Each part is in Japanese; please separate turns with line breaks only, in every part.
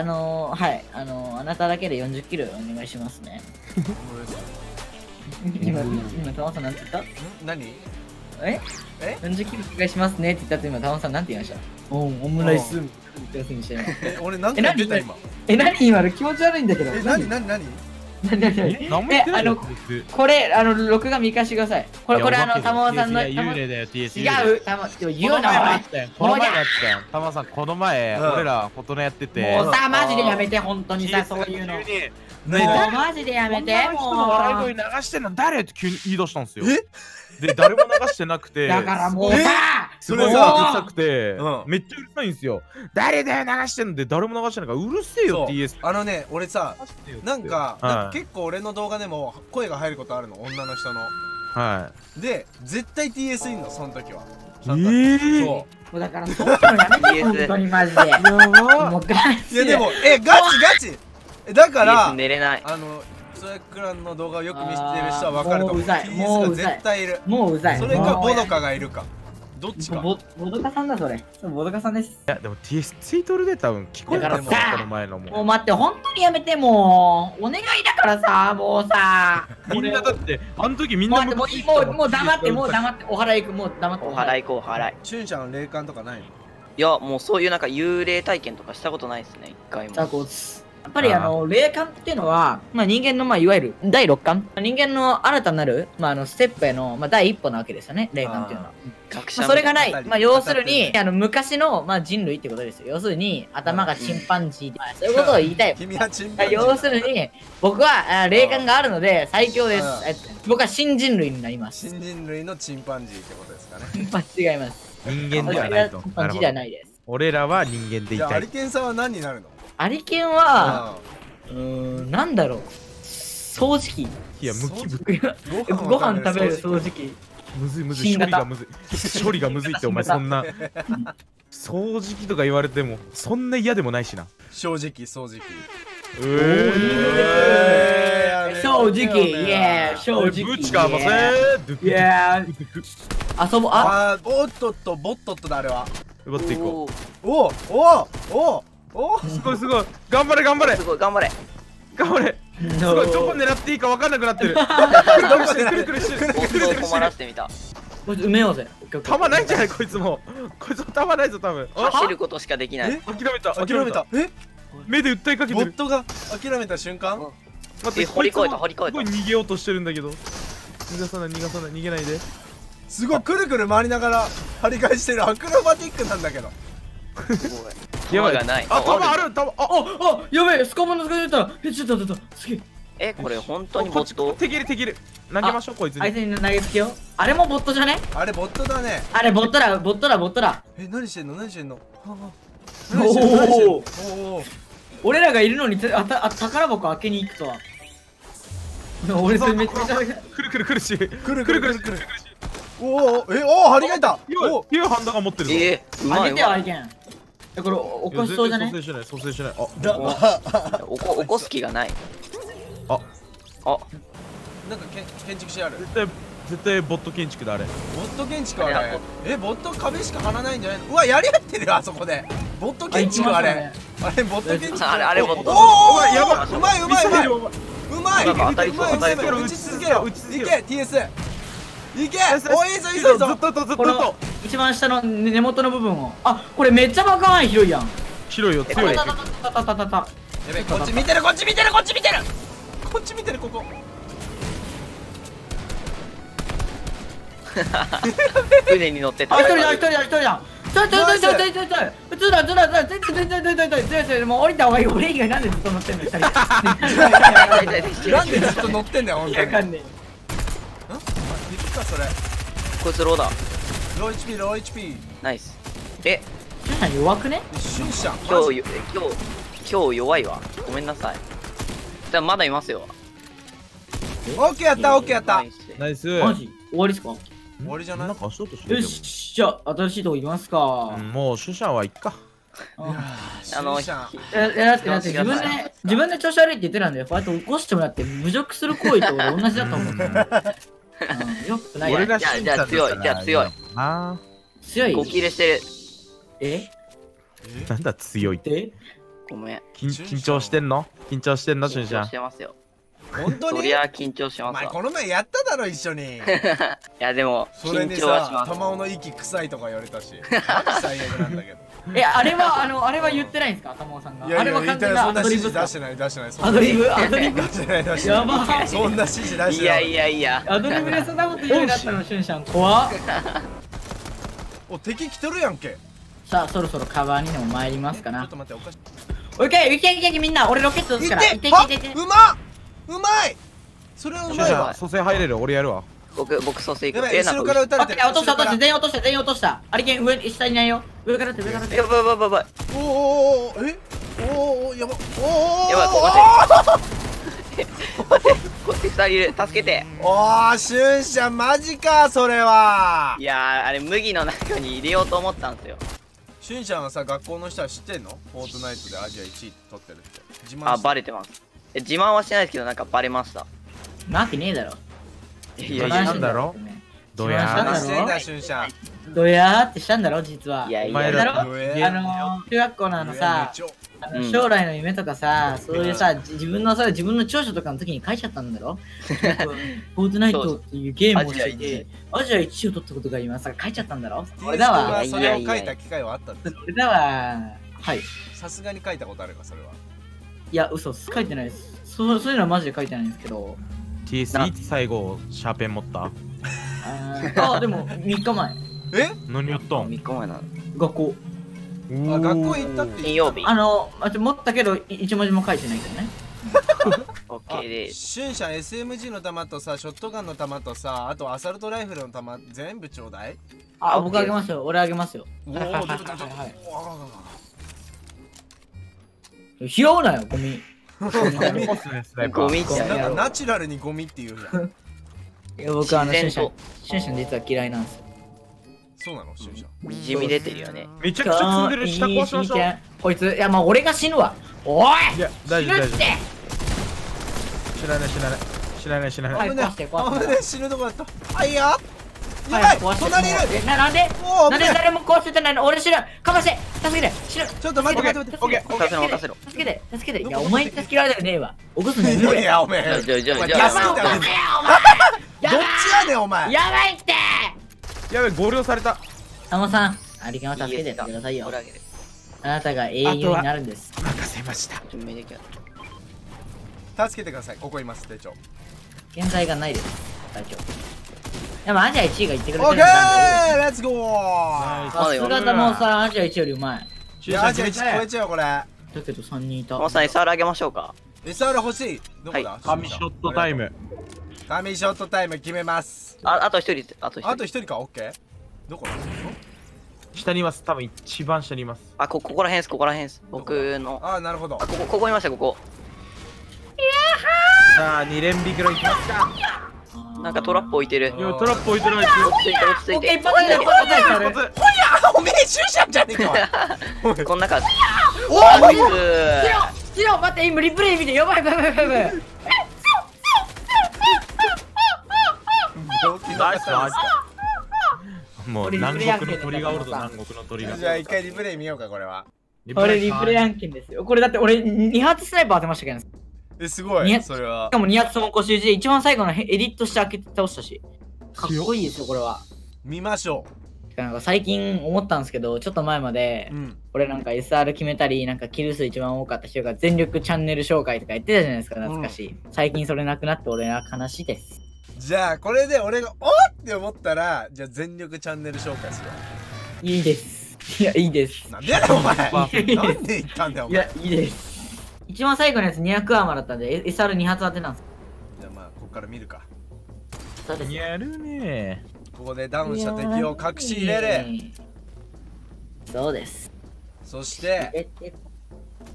あのー、はい、あのー、あなただけで40キロお願いしますね。今、今、タマさんなんて言った？
ん何？
え？
え
?40 キロお願いしますねって言ったって今、タマさんなんて言いました？おん、オムライス。みたいな
え俺何か言ってた今？
え、何？今の気持ち悪いんだけど。
え何？何？何？
何何何？
え
えあのこれ、あの、録画見返してください。これ、これ、あの、タマさんの。
いや幽霊だよ TS
違う、タマ、でも言うな、
この前もあ
お
ったよ。この前もあったよ。たまさんこの前
うん。
俺らフォトネやってて。
前。もうさ、マジでやめて、本当にさ、そういうの。もうマジでやめて、
女の人の笑い声
もう。
流してんの誰って急に言い出したんですよ。
え？
で誰も流してなくて。
だからもう
え？
さ、
それさ
うるさくて、
うん。
めっちゃうるさいんですよ。誰だよ流してんので誰も流してないからう。るせえよ TS
あのね俺さなんか
はい。
なんか結構俺の動画でも声が入ることあるの。女の人の。
は
で絶対 TS いんのその時は。
え
そ
もうだから、そういうのやめて、本当にマジで。
いやでもえガチガチ。えだから
寝れない。
あのそれくらんの動画をよく見てる人は分かると思う。
もううざい。もう
が
うざい
絶対いる。
もううざい。
それか
もう
ボドカがいるかどっちか
ボボドカさんだ、それ。ボドカさんです。
いやでも TS ツイートルで多分聞こえたもんこの前の
もう
も
待って、本当にやめて、もう。お願いだからさ、もうさ。
みんなだってあの時みんな
もう待ってもう黙って、もう黙って、お祓い行く、もう黙って。
お祓い行こうお祓い
チュンちゃん霊感とかないの？
いやもうそういうなんか幽霊体験とかしたことないですね一回も
っぱりあの霊感っていうのは、まあ、人間のまあいわゆる第六感。人間の新たなる、まあ、あのステップへの、まあ、第一歩なわけですよね霊感っていうのは。
学者
まあ、それがない。まあ、要するにあの昔の、まあ、人類ってことですよ。要するに頭がチンパンジーで、まあそういうことを言いたい。
君はチンパンジー
要するに僕はあ霊感があるので最強です。僕は新人類になります。
新人類のチンパンジーってことですかね。
間違います。
人間ではないと。
チンパンジーではないです。
俺らは人間でい
じゃあ
たい
アリケンさんは何になるの？
アリケンはうんなんだろう掃除機
いやムキムキ
うん
ご飯食べる
掃除
機
むずいむずい処理がむずい処理がむずいってお前そんな掃除機とか言われてもそんな嫌でもないしな
正直掃除機えー
正直イエー正直
ぶちかませ
イエーイエーイ遊ぼうあ
あーボットとボットとだあれは
奪っていこ
お
おおおおお
うすごいすごい。頑張れ頑張れ。
すごい頑張れ。
頑張れ。すごいどこ狙っていいか分かんなくなってる。
どこで
くるくるして る
ボスを止まらせてみた。
こいつ埋めようぜ。
弾ないんじゃないこいつも。こいつも弾ないぞ多分。あ
走ることしかできない。
え？
諦めた
諦めた。え？
目で訴えかけてる。
ボットが諦めた瞬間？
待って
え掘り越えた掘り越えた。
すごい逃げようとしてるんだけど。逃がさない逃がさない逃げないで。す
ごいくるくる回りながら張り返してるアクロバティックなんだけど。
すごい弾がない。
あ弾ある。弾あ。
ああやべえスカモのスカ出た。えちょっと待ってすげえ。
えこれ本当に
こっち
ボット
敵いる敵いる。投げましょうこいつに。
相手に投げつけよう。あれもボットじゃね？
あれボットだね。
あれボットだボットだボットだ。
え何してんの？何してんの？
おー。
何してんの？何してんの？おー。
俺らがいるのにてあたあ宝箱開けに行くとは。俺それめっちゃめちゃ
くるくるくるし。
くるくるくるくる。おおえおお張り替えたお
いうハンダが持ってるぞ
えー、うまいうまい
あれけんえこれ起こしそうじゃね？
いや全然蘇生しない蘇生しない。
だ
おこ起こす気がない。
あ。
あ。
なんかけん建築士ある。
あ絶対絶対ボット建築だあれ。
ボット建築あれ。
あれ
えボット壁しか張らないんじゃないの？うわやり合ってるよあそこで。ボット建築あれ。あれボット建築
あれあれボット。
おおお
おいやば
うまいうまいうまいうまい
う
うまいうまい打ち続けろ
打ち続けろ
いけ TS いけおいいぞいいぞいいぞ
ずっとずっとずっ
と一番下の根元の部分を。あこれめっちゃバカ範広いやん。
広いよ強い。
たたたたた
やべこっち見てるこっち見てるこっち見てるこっち見てる。ここ
に乗って
た。一人だ一人だ一人だ。ちょちょちょちょちょちょちょちょちょちょちょちょちょちょもう降りた方がいい俺以外なんでずっと乗ってんの二人
なんでずっと乗ってんだよ本当に
かんね
んくかそれ
こいつローだ
ロー HP ロー HP
ナイス。え。
え弱くね？
シュンシャン
今日よ今日今日弱いわ。ごめんなさい。じゃあまだいますよ。
オッケーやったオッケーやった。
ナイス。
マジ？終わりっすか？
終わりじゃない？
なんか足音してる
よしじゃあ新しいとこ行きますか。
うんもう主者はいっか。
うん
あの
シュンシャン
ひ
いやいやだってだって自分で自分で調子悪いって言ってたんでこうやって起こしてもらって侮辱する行為と俺同じだと思う、うん、よくない
じゃあじゃあ強い。じゃあ強い
あ
強い。
5切れしてる。
え？
ー なんだ強い。って
で
ごめん。
緊緊張してんの？緊張してんのしゅんちゃん？
緊張してますよ。
本当に？
そりゃ緊張しますわ。
この前やっただろ一緒に。
いやでも、
それに
緊張はします。
さ玉緒の息臭いとか言われたし。最悪なんだけど。
えあれはあのあれは言ってないんですか？玉尾さんが。
いやいや
あれは完
言ってない。そんな
全なアドリブ
指示出してない出してない。そんな
アドリブ？アドリブ？
出してない出して
や
ない。
ばい。
そんな指示出してない。
いやいやいや。
アドリブでそんなこと言うようになったのしゅんしゃん。怖っ
お敵来とるやんけ
さあそろそろカバーにでも参りますかな
ちょっと待っておかしい
オッケーいけいけいけみんな俺ロケット撃
いっ
つからい
て
っていっていっていって
あうまっうまいそれはうまいわ
ん蘇生入れる俺やるわ
僕、僕、蘇生行く。
や後ろから撃たれてる
ー落とした落とした全員落とした全員落としたありけん上下にいないよ上からって上からって
やばいやばいやばい
おーおーおーえおーおーやばおーおー
やばいここ待って、こっち二人いる。助けて。
おーしゅんしゃんマジかそれは。い
やー、あれ麦の中に入れようと思ったんですよ。
しゅんちゃんはさ学校の人は知ってんの？フォートナイトでアジア1位取ってるって自慢
あ、バレてます。え自慢はしてないですけど、なんかバレました。
なわけねえだろ。
いやいや
なんだろ？どうや
自慢
何してんだ
ろ？
しゅんちゃん
どやーってしたんだろ実は。い
やいや。
ら
だろ？
上
あのー中学校のあのさ
上
将来の夢とかさ、そういうさ、じ自分のさ、自分の長所とかの時に書いちゃったんだろ？フォートナイトっていうゲームをしてて、アジア1位を取ったことが今さ、書いちゃったんだろ？俺だわ、
がそれを書いた機会はあったんです
俺だわ、はい。
さすがに書いたことあるかそれは。い
や、嘘っす、書いてないです。そうそういうのはマジで書いてないんですけど、
TS いつ最後シャーペン持った？
あー。あ、でも3日前、
え？
何やったん
？3日前なの。
学校。
あ学校行ったって
金曜日。
あの、あちょ持ったけど、い一文字も書いてないけどね。
オッケ
あ
ーです。
しゅんしゃん SMG の弾とさショットガンの弾とさあとアサルトライフルの弾全部ちょうだい？
あ、
あ
僕あげますよ、俺あげますよ。
おお
はい拾うなよ、ゴミ。
ゴミっ
て
なんかナチュラルにゴミっていうやん
いや、僕あの、シュンシュンシャン実は嫌いなんですよ。
そうなの？しゅんしゃん。
にじみ出てるよね。
めちゃくちゃ積んでる下壊しましょう。
こいつ、いや、まあ俺が死ぬわ。おい！
いや大丈夫大丈夫。知らない知らない知らない知らない
危ね
はい壊して壊して。
危ね死ぬとこだった。あいや？やば
はい。壊して
隣いる。
えななんで？なんで誰も壊してないの？俺死ぬ。かまして！助けて！死ぬ。
ちょっと待って待って！待って
助けて！
任せろ。
助けて助けて！いやお前に助けられたくねえわ。起こすのやめ
いやおめえ
やばい
どっちやねんお前。
やばいって
やべ合流された。
タモさんアリケンを助けてくださいよ。
俺あげる。
あなたが英雄になるんです。
任せました
準備できる。
助けてください。ここいます手帳
現在がないです隊長。でもアジア1位が言ってくれ
オッケ
てるんだ
ーレッツゴー
さすがタモさんアジア1位よりうまい
いやじゃあ1超えちゃうよこれ。
だけど3人いた。
ママさん SR あげましょうか。
SR 欲しい。どこだ？
はい。
神ショットタイム
神ショットタイム決めます。
あ、あと一人、あと一人。
あと一人か。オッケー。どこだ？
下にいます。多分一番下にいます。
あ、こここら辺です、ここら辺です。僕の。
ああなるほど。
あ、ここ、ここいました、ここ。
さあ2連引きのいきますか
なんかトラップ置いてる。
いやトラップ置いてない
落ち着いて、落ち着いて。
一発で一発でやる
一発
あおめえシュンシャンじゃねえかおい。
こん中。
おい。
ナイス。
シロ待って今リプレイ見てやばいやばいやばいやばい
もう南国の鳥がおるぞ南国の鳥が
じゃあ一回リプレイ見ようかこれは
俺リプレイ案件ですよこれだって俺2発スナイパー当てましたけど
えすご
い
それはし
かも2発とも腰打ちで一番最後のエディットして開けて倒したしかっこいいですよこれは
見ましょう
なんか最近思ったんですけどちょっと前まで
うん
俺なんか SR 決めたりなんかキル数一番多かった人が全力チャンネル紹介とか言ってたじゃないですか懐かしい、最近それなくなって俺は悲しいです
じゃあこれで俺がおっ！って思ったらじゃあ全力チャンネル紹介するわ。
いいです。いやいいです。
なんでやねんお前。
い や
なんで言ったんだよお
い
前
やいいです。一番最後のやつ200アーマーだったんで SR2 発当てたんです。
じゃあまあここから見るか。
そうです。
やるね。
ここでダウンした敵を隠し入れる。
そうです。
そして
ええ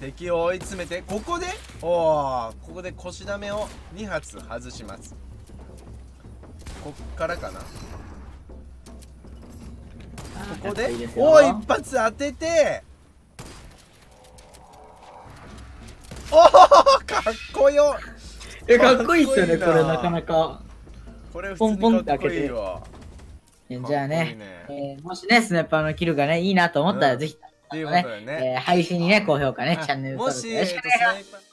敵を追い詰めてここでおおここで腰ダメを2発外しますこっからかな。ここで？おお一発当てて。おおかっこよ。
えかっこいいっすよね
こ
れなかなか。
これ普通にかっこいいわ。
えじゃあね
かっこいい
えーもしねスナイパーのキルがねいいなと思ったら、
うん。
ぜひ
ていうことでね。
えー配信にね、高評価ね、
あ
チャンネル登録よろしくお願いします。